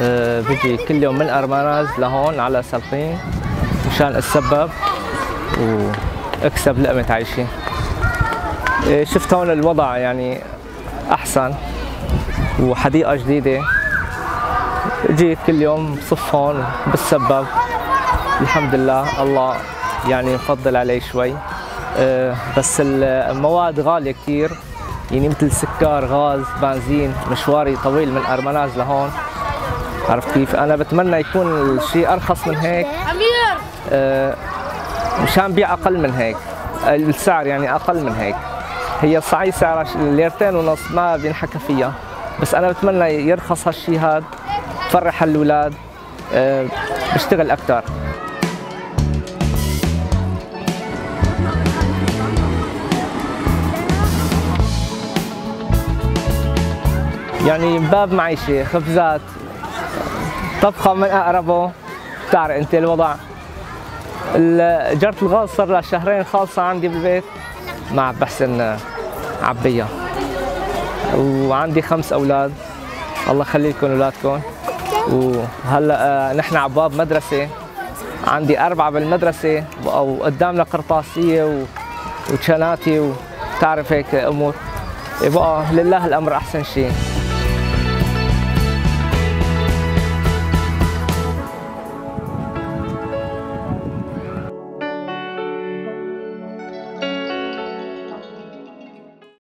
آه، بجي كل يوم من ارماناز لهون على سلقين مشان اتسبب وأكسب لقمة عيشي. آه، شفت هون الوضع يعني أحسن وحديقة جديدة. جيت كل يوم بصف هون بتسبب الحمد لله الله يعني مفضل علي شوي. آه، بس المواد غالية كثير يعني مثل سكر غاز بنزين مشواري طويل من ارمناز لهون. عرفت كيف؟ أنا بتمنى يكون الشيء أرخص من هيك. أمير! آه، مشان بيع أقل من هيك. السعر يعني أقل من هيك. هي الصعيد سعرها ليرتين ونص ما بينحكى فيها. بس أنا بتمنى يرخص هالشيء هاد. تفرح الاولاد آه، بشتغل أكثر يعني باب معيشة خبزات. طبخة من أقربه بتعرف أنت الوضع. ال- جرة الغاز صار لها شهرين خالصة عندي بالبيت. مع بحسن عبيها وعندي خمس أولاد. الله يخلي لكم أولادكم. وهلأ آه، نحن عباب مدرسة. عندي أربعة بالمدرسة. وقدامنا قرطاسية و- وشناتي وتعرف هيك أمور. بقى لله الأمر أحسن شيء